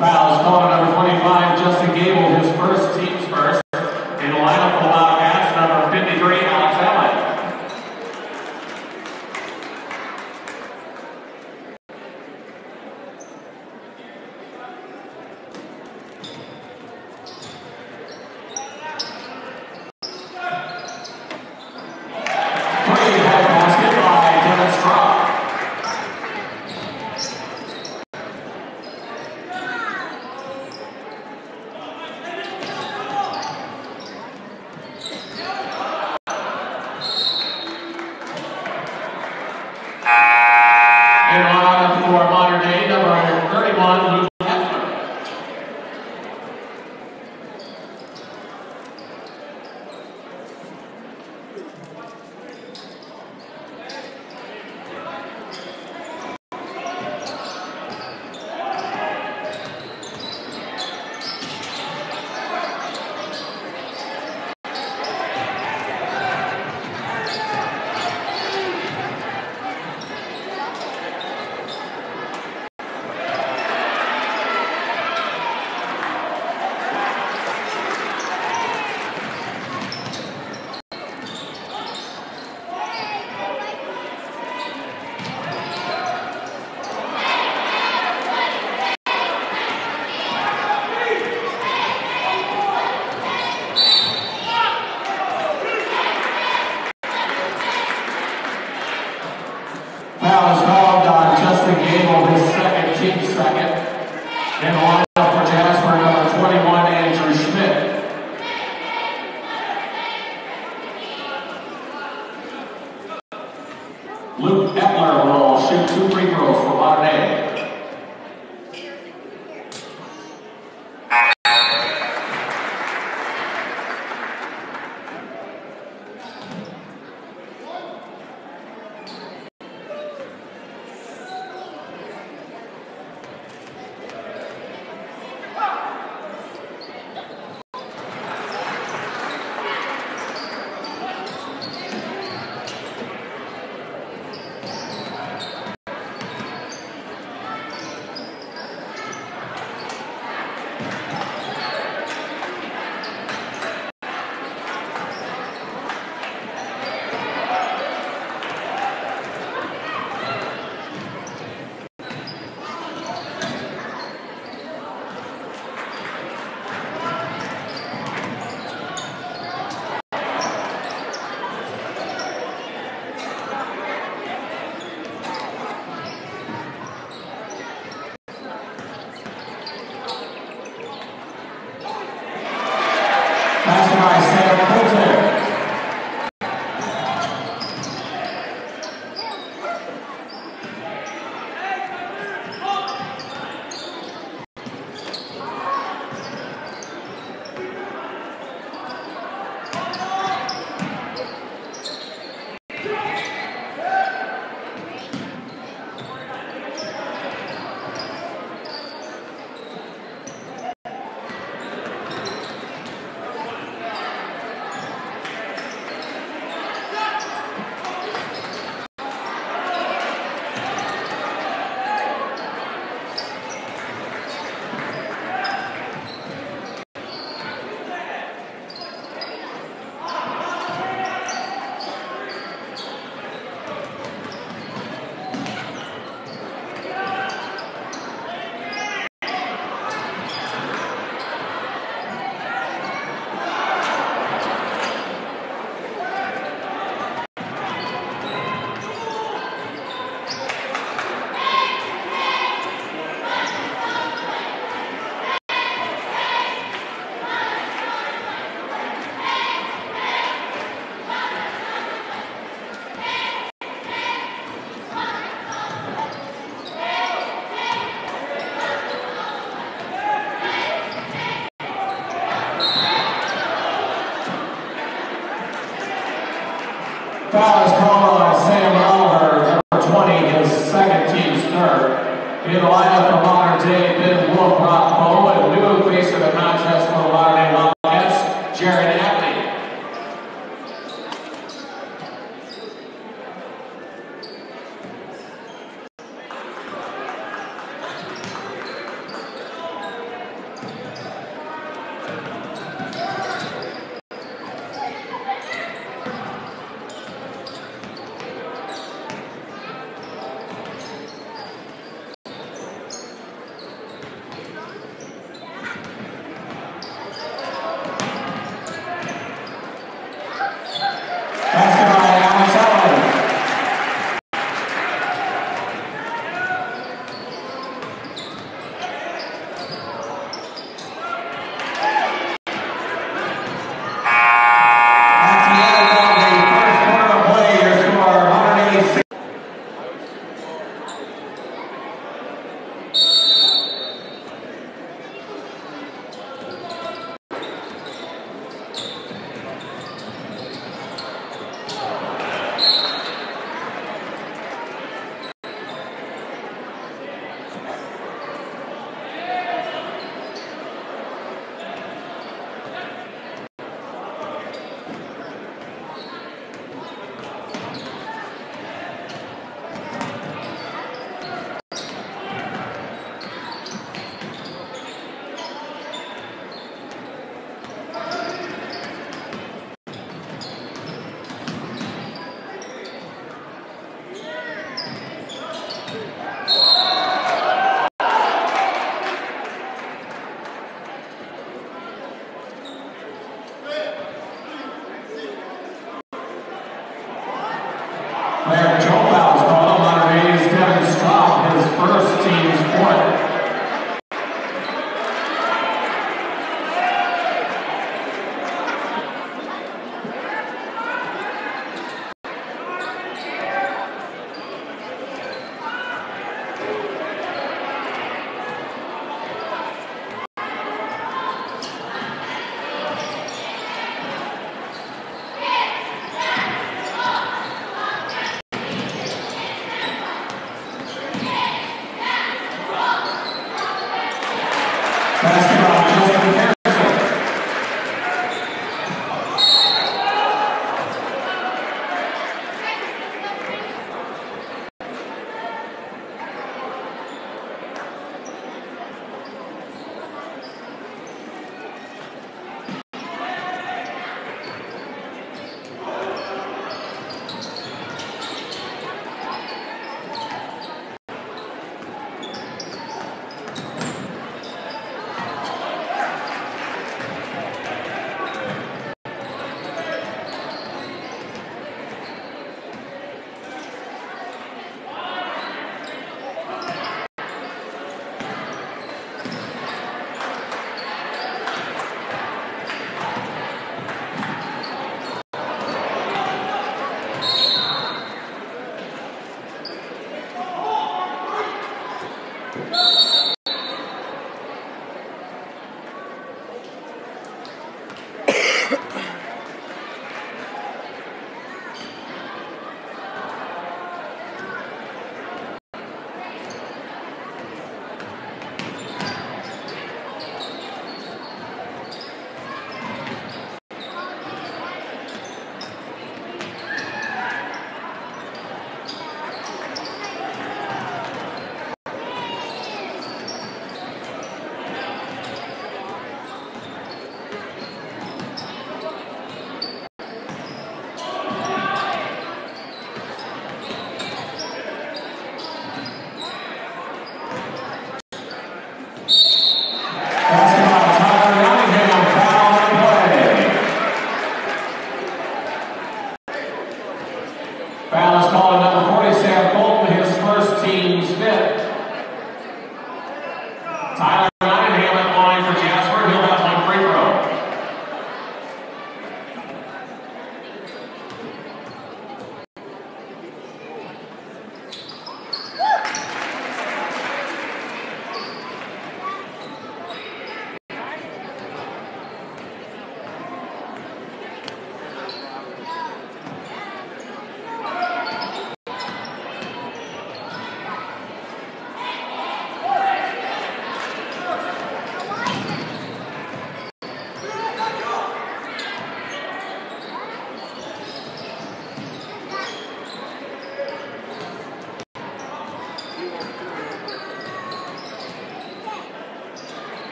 Fouls called number 25,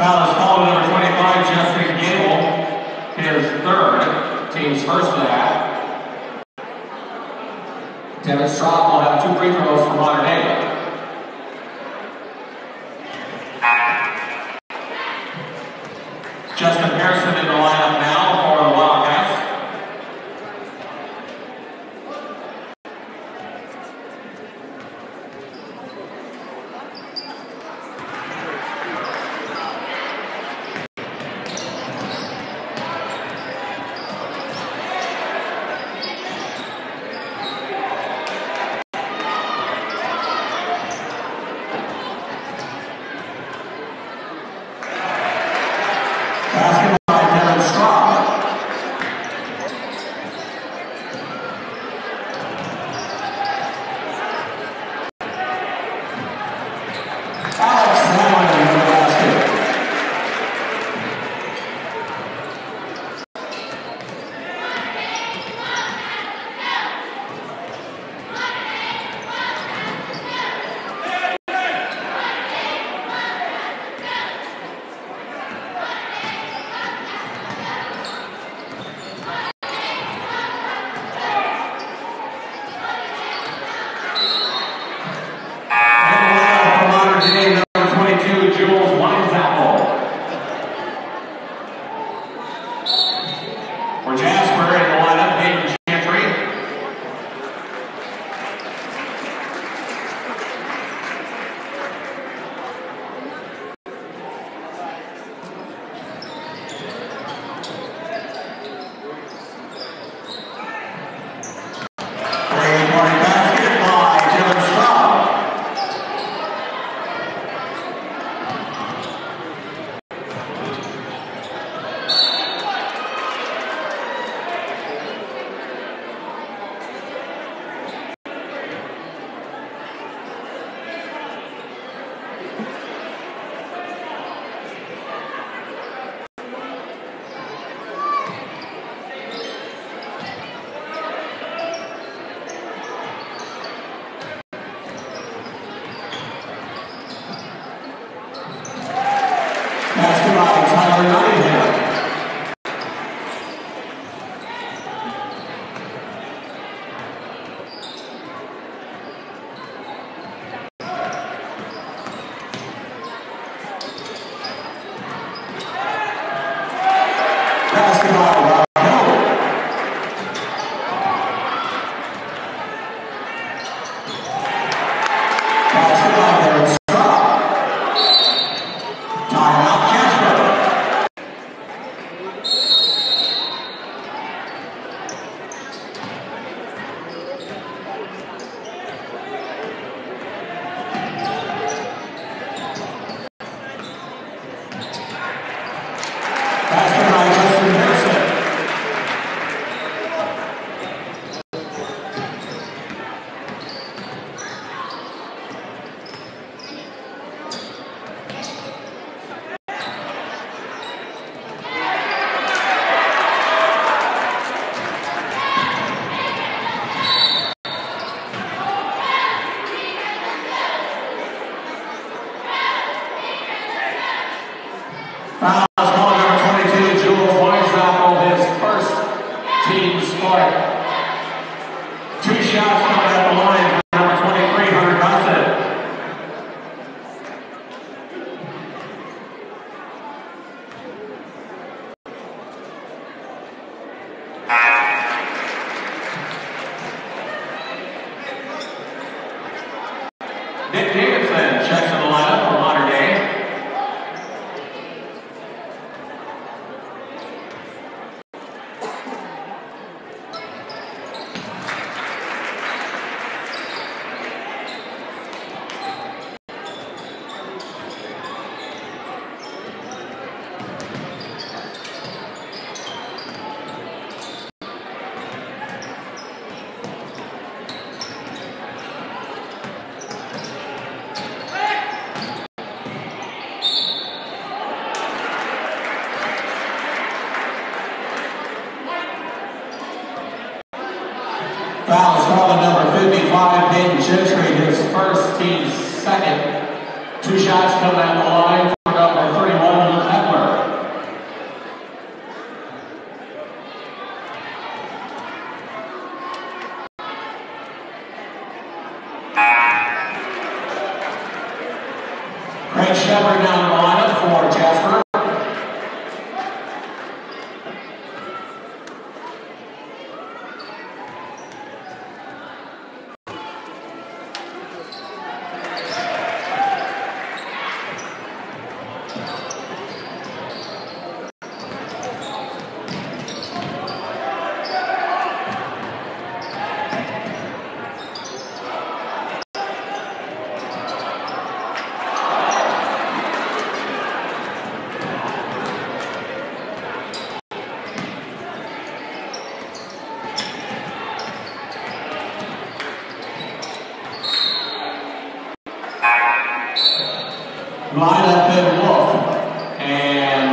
Foul is called number 25, Jeffrey Gable, his third, team's first of. Devin Straught will have two free throws for Mater Dei. Justin Harris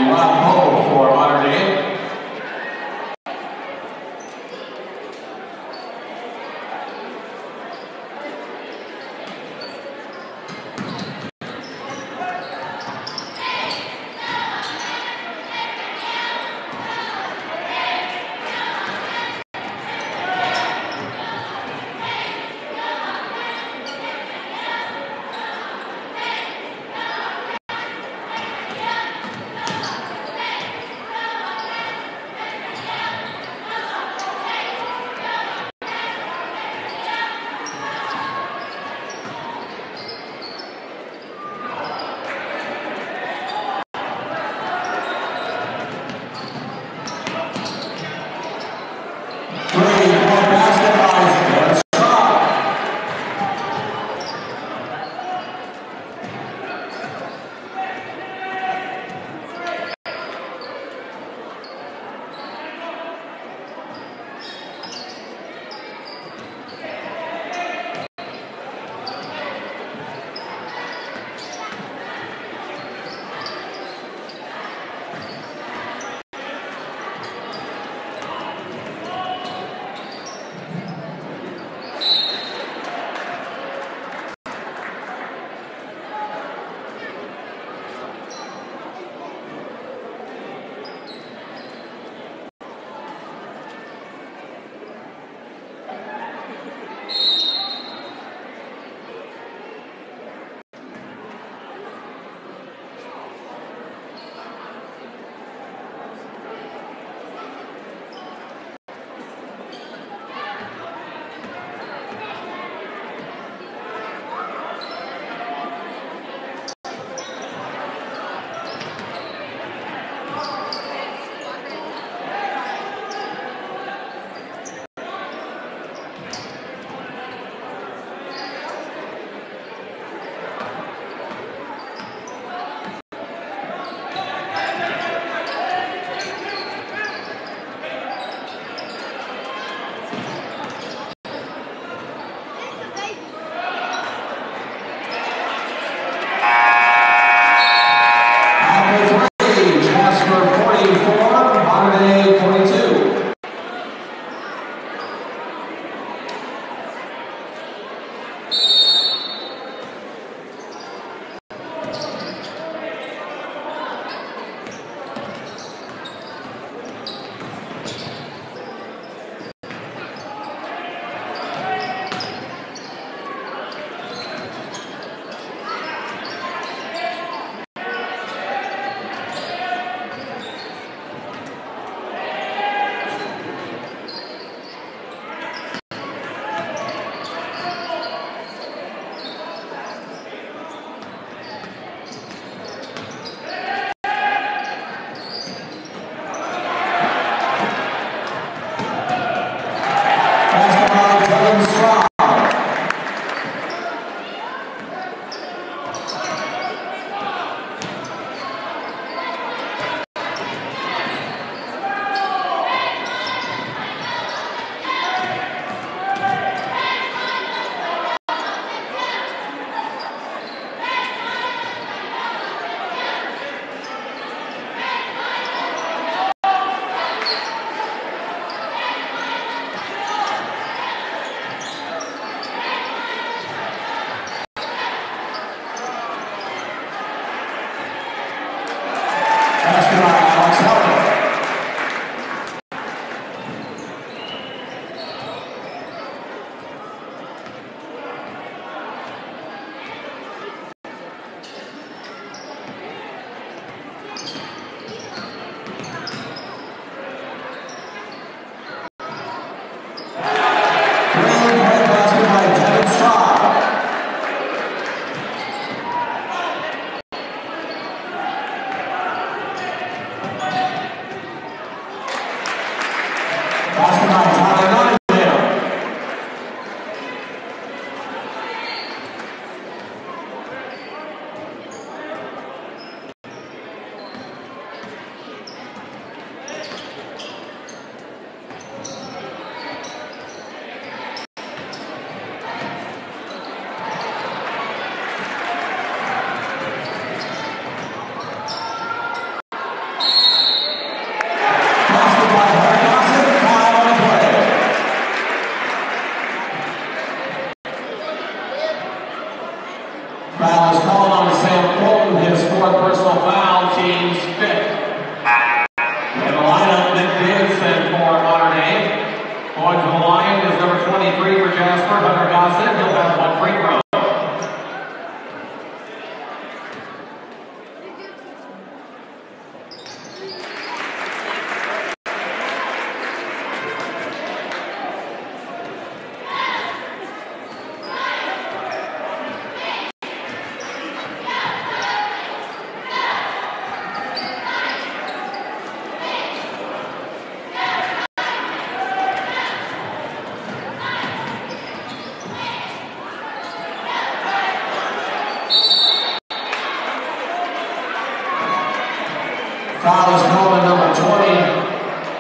Wow. Blackhawks.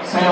saya